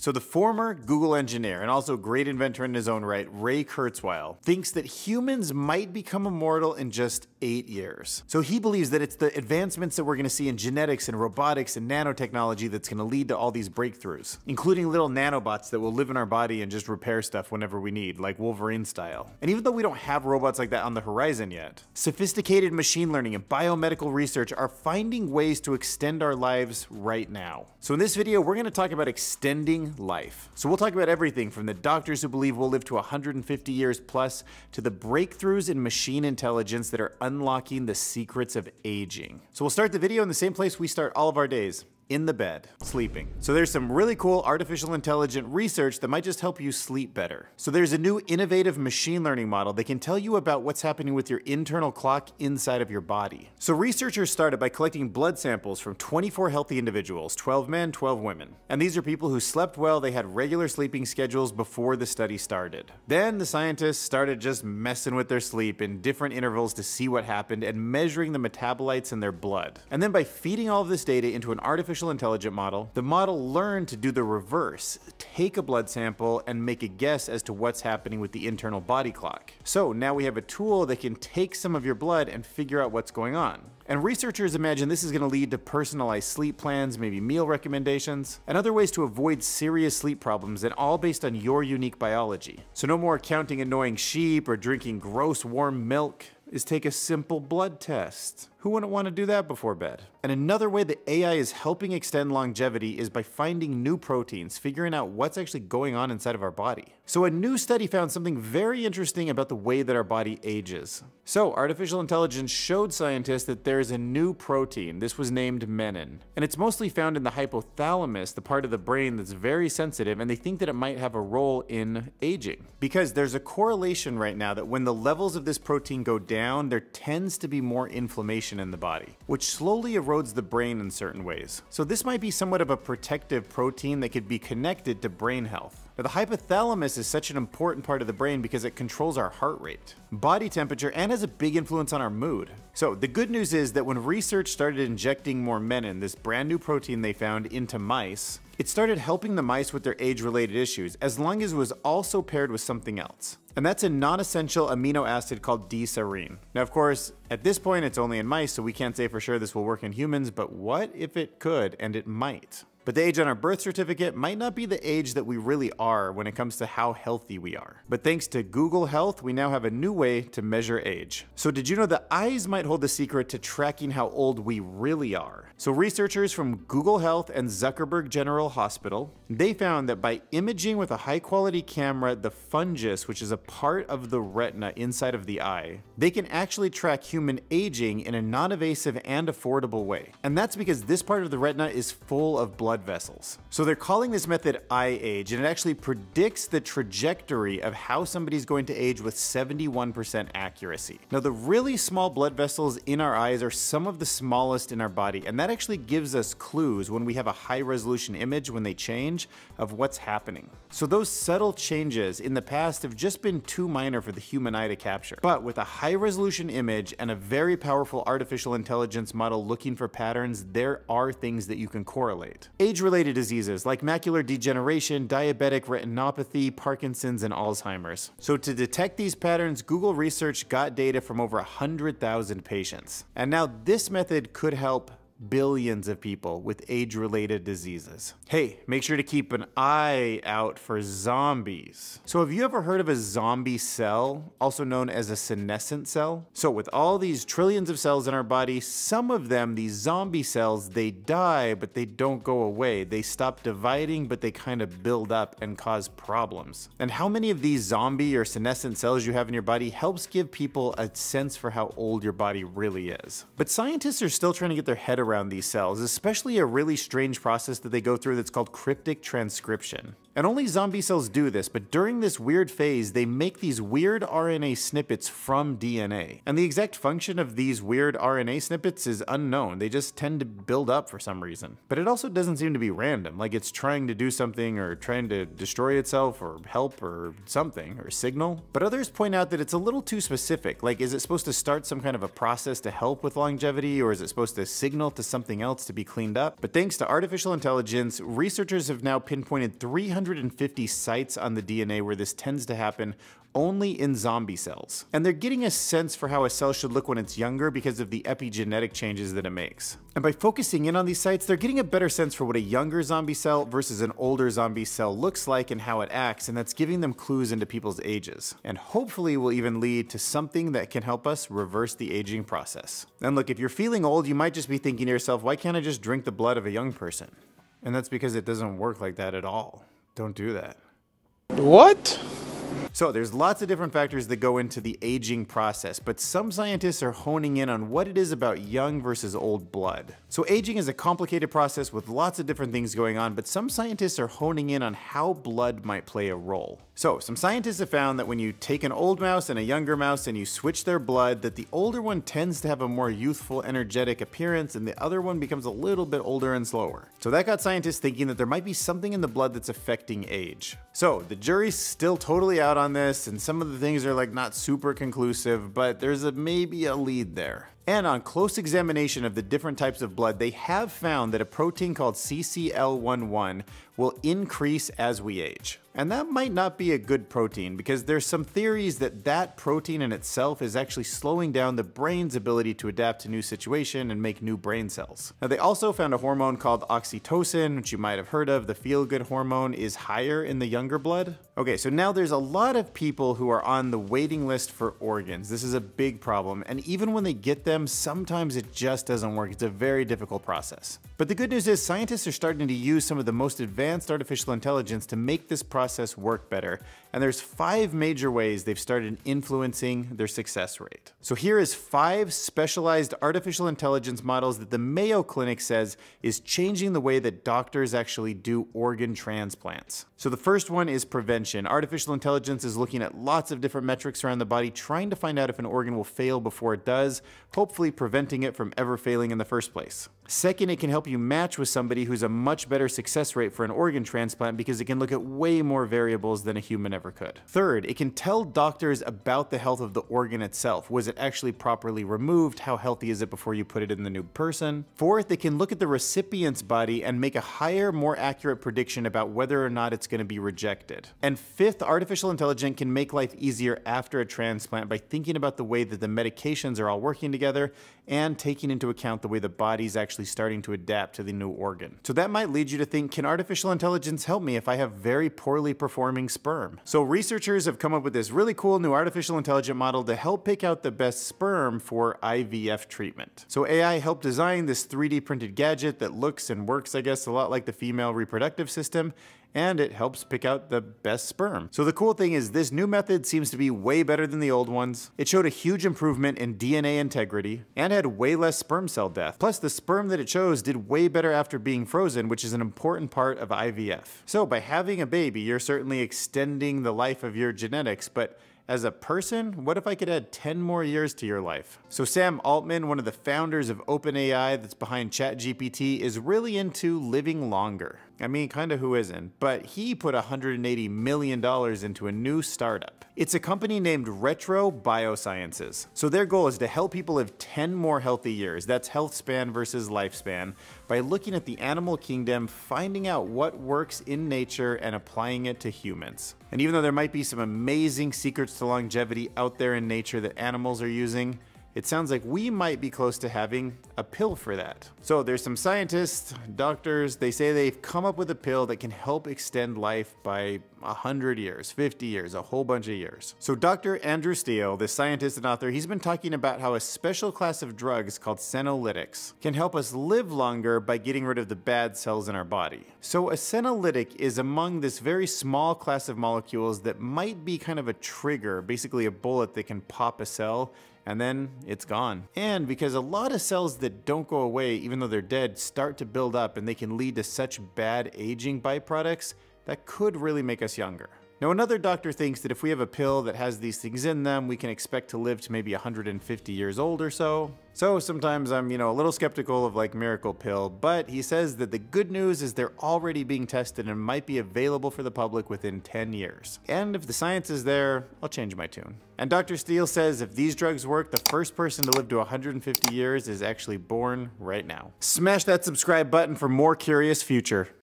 So the former Google engineer and also great inventor in his own right, Ray Kurzweil, thinks that humans might become immortal in just eight years. So he believes that it's the advancements that we're going to see in genetics and robotics and nanotechnology that's going to lead to all these breakthroughs, including little nanobots that will live in our body and just repair stuff whenever we need, like Wolverine style. And even though we don't have robots like that on the horizon yet, sophisticated machine learning and biomedical research are finding ways to extend our lives right now. So in this video, we're to talk about extending life. So we'll talk about everything from the doctors who believe we'll live to 150 years plus to the breakthroughs in machine intelligence that are unlocking the secrets of aging. So we'll start the video in the same place we start all of our days in the bed, sleeping. So there's some really cool artificial intelligent research that might just help you sleep better. So there's a new innovative machine learning model that can tell you about what's happening with your internal clock inside of your body. So researchers started by collecting blood samples from 24 healthy individuals, 12 men, 12 women. And these are people who slept well, they had regular sleeping schedules before the study started. Then the scientists started just messing with their sleep in different intervals to see what happened and measuring the metabolites in their blood. And then by feeding all of this data into an artificial artificial intelligent model, the model learned to do the reverse, take a blood sample and make a guess as to what's happening with the internal body clock. So now we have a tool that can take some of your blood and figure out what's going on. And researchers imagine this is going to lead to personalized sleep plans, maybe meal recommendations, and other ways to avoid serious sleep problems, and all based on your unique biology. So no more counting annoying sheep or drinking gross warm milk is take a simple blood test. Who wouldn't want to do that before bed? And another way that AI is helping extend longevity is by finding new proteins, figuring out what's actually going on inside of our body. So a new study found something very interesting about the way that our body ages. So artificial intelligence showed scientists that there's a new protein. This was named menin. And it's mostly found in the hypothalamus, the part of the brain that's very sensitive, and they think that it might have a role in aging. Because there's a correlation right now that when the levels of this protein go down, there tends to be more inflammation in the body, which slowly erodes the brain in certain ways. So this might be somewhat of a protective protein that could be connected to brain health. Now, the hypothalamus is such an important part of the brain because it controls our heart rate, body temperature, and has a big influence on our mood. So the good news is that when research started injecting more menin, this brand new protein they found, into mice, it started helping the mice with their age-related issues, as long as it was also paired with something else. And that's a non-essential amino acid called D-serine. Now, of course, at this point, it's only in mice, so we can't say for sure this will work in humans, but what if it could, and it might? But the age on our birth certificate might not be the age that we really are when it comes to how healthy we are. But thanks to Google Health, we now have a new way to measure age. So did you know that eyes might hold the secret to tracking how old we really are? So researchers from Google Health and Zuckerberg General Hospital, they found that by imaging with a high quality camera the fundus, which is a part of the retina inside of the eye, they can actually track human aging in a non-invasive and affordable way. And that's because this part of the retina is full of blood blood vessels. So they're calling this method eye age, and it actually predicts the trajectory of how somebody's going to age with 71% accuracy. Now, the really small blood vessels in our eyes are some of the smallest in our body, and that actually gives us clues when we have a high resolution image when they change of what's happening. So those subtle changes in the past have just been too minor for the human eye to capture. But with a high resolution image and a very powerful artificial intelligence model looking for patterns, there are things that you can correlate. Age-related diseases like macular degeneration, diabetic retinopathy, Parkinson's, and Alzheimer's. So to detect these patterns, Google Research got data from over 100,000 patients. And now this method could help billions of people with age-related diseases. Hey, make sure to keep an eye out for zombies. So have you ever heard of a zombie cell, also known as a senescent cell? So with all these trillions of cells in our body, some of them, these zombie cells, they die, but they don't go away. They stop dividing, but they kind of build up and cause problems. And how many of these zombie or senescent cells you have in your body helps give people a sense for how old your body really is. But scientists are still trying to get their head around around these cells, especially a really strange process that they go through that's called cryptic transcription. And only zombie cells do this, but during this weird phase, they make these weird RNA snippets from DNA. And the exact function of these weird RNA snippets is unknown. They just tend to build up for some reason. But it also doesn't seem to be random, like it's trying to do something or trying to destroy itself or help or something or signal. But others point out that it's a little too specific. Like, is it supposed to start some kind of a process to help with longevity or is it supposed to signal to something else to be cleaned up? But thanks to artificial intelligence, researchers have now pinpointed 350 sites on the DNA where this tends to happen only in zombie cells. And they're getting a sense for how a cell should look when it's younger because of the epigenetic changes that it makes. And by focusing in on these sites, they're getting a better sense for what a younger zombie cell versus an older zombie cell looks like and how it acts, and that's giving them clues into people's ages. And hopefully will even lead to something that can help us reverse the aging process. And look, if you're feeling old, you might just be thinking to yourself, why can't I just drink the blood of a young person? And that's because it doesn't work like that at all. Don't do that. What? So there's lots of different factors that go into the aging process, but some scientists are honing in on what it is about young versus old blood. So aging is a complicated process with lots of different things going on, but some scientists are honing in on how blood might play a role. So some scientists have found that when you take an old mouse and a younger mouse and you switch their blood, that the older one tends to have a more youthful, energetic appearance and the other one becomes a little bit older and slower. So that got scientists thinking that there might be something in the blood that's affecting age. So the jury's still totally out on this and some of the things are like not super conclusive, but there's a maybe a lead there. And on close examination of the different types of blood, they have found that a protein called CCL11 will increase as we age. And that might not be a good protein because there's some theories that that protein in itself is actually slowing down the brain's ability to adapt to new situation and make new brain cells. Now they also found a hormone called oxytocin, which you might have heard of, the feel-good hormone is higher in the younger blood. Okay, so now there's a lot of people who are on the waiting list for organs. This is a big problem, and even when they get them, sometimes it just doesn't work. It's a very difficult process. But the good news is scientists are starting to use some of the most advanced artificial intelligence to make this process work better. And there's five major ways they've started influencing their success rate. So here is five specialized artificial intelligence models that the Mayo Clinic says is changing the way that doctors actually do organ transplants. So the first one is prevention. Artificial intelligence is looking at lots of different metrics around the body, trying to find out if an organ will fail before it does, hopefully preventing it from ever failing in the first place. Second, it can help you match with somebody who's a much better success rate for an organ transplant because it can look at way more variables than a human ever could. Third, it can tell doctors about the health of the organ itself. Was it actually properly removed? How healthy is it before you put it in the new person? Fourth, it can look at the recipient's body and make a higher, more accurate prediction about whether or not it's going to be rejected. And fifth, artificial intelligence can make life easier after a transplant by thinking about the way that the medications are all working together and taking into account the way the body's actually starting to adapt to the new organ. So that might lead you to think, can artificial intelligence help me if I have very poorly performing sperm? So researchers have come up with this really cool new artificial intelligent model to help pick out the best sperm for IVF treatment. So AI helped design this 3D printed gadget that looks and works, I guess, a lot like the female reproductive system and it helps pick out the best sperm. So the cool thing is this new method seems to be way better than the old ones. It showed a huge improvement in DNA integrity and had way less sperm cell death. Plus the sperm that it chose did way better after being frozen, which is an important part of IVF. So by having a baby, you're certainly extending the life of your genetics, but as a person, what if I could add 10 more years to your life? So Sam Altman, one of the founders of OpenAI that's behind ChatGPT, is really into living longer. I mean, kinda who isn't? But he put $180 million into a new startup. It's a company named Retro Biosciences. So their goal is to help people live 10 more healthy years, that's health span versus lifespan, by looking at the animal kingdom, finding out what works in nature and applying it to humans. And even though there might be some amazing secrets to longevity out there in nature that animals are using, it sounds like we might be close to having a pill for that. So there's some scientists, doctors, they say they've come up with a pill that can help extend life by 100 years, 50 years, a whole bunch of years. So Dr. Andrew Steele, the scientist and author, he's been talking about how a special class of drugs called senolytics can help us live longer by getting rid of the bad cells in our body. So a senolytic is among this very small class of molecules that might be kind of a trigger, basically a bullet that can pop a cell and then it's gone. And because a lot of cells that don't go away, even though they're dead, start to build up and they can lead to such bad aging byproducts, that could really make us younger. Now, another doctor thinks that if we have a pill that has these things in them, we can expect to live to maybe 150 years old or so. So sometimes I'm, you know, a little skeptical of like miracle pill, but he says that the good news is they're already being tested and might be available for the public within 10 years. And if the science is there, I'll change my tune. And Dr. Steele says if these drugs work, the first person to live to 150 years is actually born right now. Smash that subscribe button for more curious future.